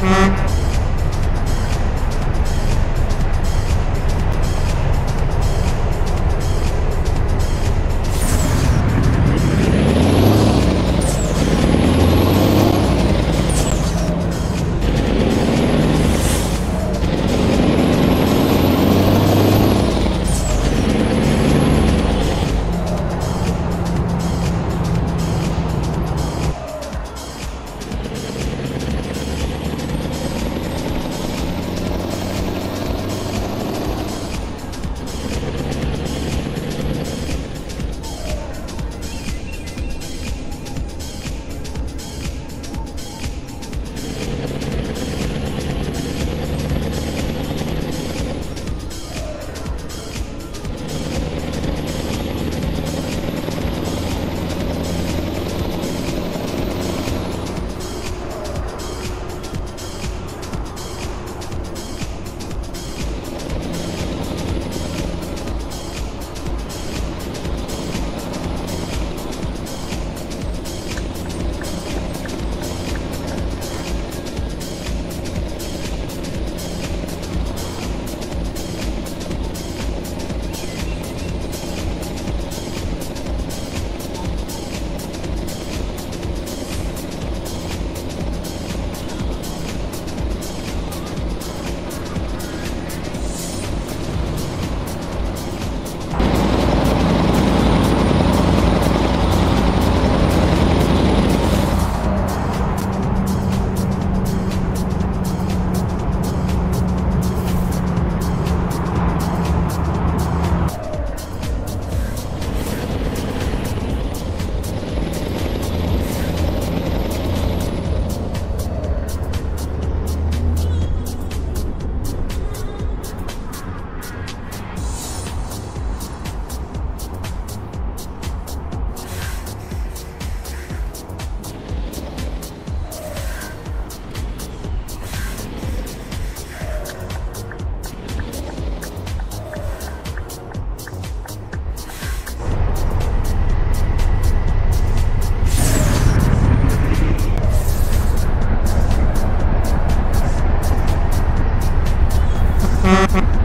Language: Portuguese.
Mm-hmm. Música